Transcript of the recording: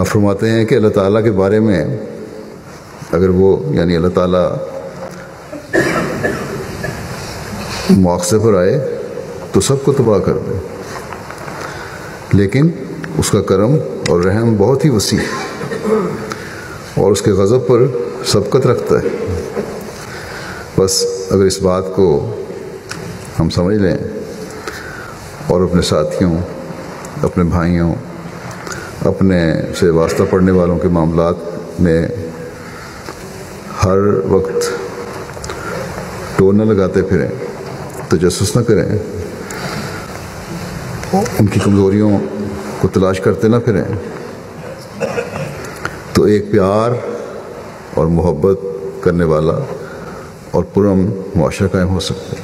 हाँ फरमाते हैं कि अल्लाह ताला के बारे में अगर वो, यानी अल्लाह ताला मुआवजे पर आए तो सबको तबाह कर दे। लेकिन उसका करम और रहम बहुत ही वसी और उसके गज़ब पर सबकत रखता है। बस अगर इस बात को हम समझ लें और अपने साथियों, अपने भाइयों अपने से वास्ता पढ़ने वालों के मामला में हर वक्त टोन न लगाते फिरें तजस न करें, उनकी कमज़ोरियों को तलाश करते ना फिरें। तो एक प्यार और मोहब्बत करने वाला और पुरम मुआशरा कायम हो सकता है।